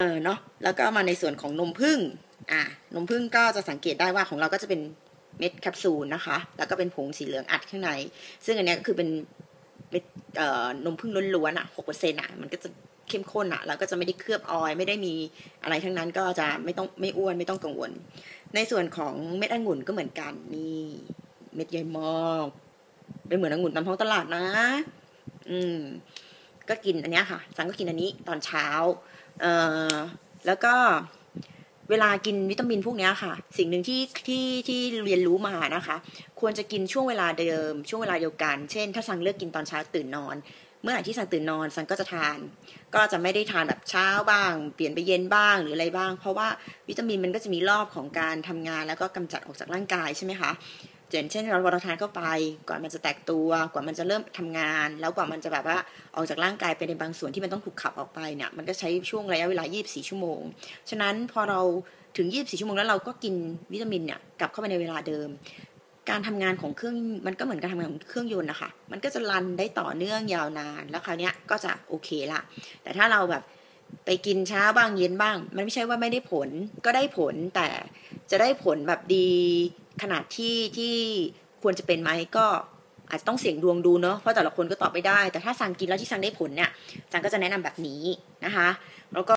เออเนาะแล้วก็มาในส่วนของนมผึ้งอ่านมผึ้งก็จะสังเกตได้ว่าของเราก็จะเป็นเม็ดแคปซูลนะคะ แล้วก็เป็นผงสีเหลืองอัดข้างใน ซึ่งอันนี้ก็คือเป็นเม็ดเอ่อนมผึ้งล้วนๆอะหกเปอร์เซ็นต์อะมันก็จะเข้มข้นอะแล้วก็จะไม่ได้เคลือบออยไม่ได้มีอะไรทั้งนั้นก็จะไม่ต้องไม่อ้วนไม่ต้องกังวล ในส่วนของเม็ดองุ่นก็เหมือนกันนี่เม็ดใหญ่มากเป็นเหมือนองุ่นตามท้องตลาดนะ อืม ก็กินอันนี้ค่ะสังก็กินอันนี้ตอนเช้าเอ่อแล้วก็เวลากินวิตามินพวกนี้ค่ะ สิ่งหนึ่งที่ที่ที่เรียนรู้มานะคะ ควรจะกินช่วงเวลาเดิม ช่วงเวลาเดียวกัน เช่น ถ้าสังเลือกกินตอนเช้าตื่นนอน เมื่อไหร่ที่สังตื่นนอนสังก็จะทาน ก็จะไม่ได้ทานแบบเช้าบ้าง เปลี่ยนไปเย็นบ้างหรืออะไรบ้าง เพราะว่าวิตามินมันก็จะมีรอบของการทำงานแล้วก็กำจัดออกจากร่างกายใช่ไหมคะ อย่างเช่นเราเราทานเข้าไปกว่ามันจะแตกตัว กว่ามันจะเริ่มทำงาน แล้วกว่ามันจะแบบว่าออกจากร่างกายไปในบางส่วนที่มันต้องถูกขับออกไปเนี่ยมันก็ใช้ช่วงระยะเวลา 24 ชั่วโมง ฉะนั้นพอเราถึง 24 ชั่วโมงแล้วเราก็กินวิตามินเนี่ยกลับเข้าไปในเวลาเดิม การทำงานของเครื่องมันก็เหมือนการทำงานของเครื่องยนต์นะคะมันก็จะรันได้ต่อเนื่องยาวนาน แล้วคราวนี้ก็จะโอเคละแต่ถ้าเราแบบไปกินเช้าบ้างเย็นบ้าง มันไม่ใช่ว่าไม่ได้ผลก็ได้ผลแต่จะได้ผลแบบดี ขนาดที่ที่ควรจะเป็นไหมก็อาจจะต้องเสี่ยงดวงดูเนาะเพราะแต่ละคนก็ตอบไม่ได้ แต่ถ้าสั่งกินแล้วที่สั่งได้ผลเนี่ยสั่งก็จะแนะนำแบบนี้นะคะ แล้วก็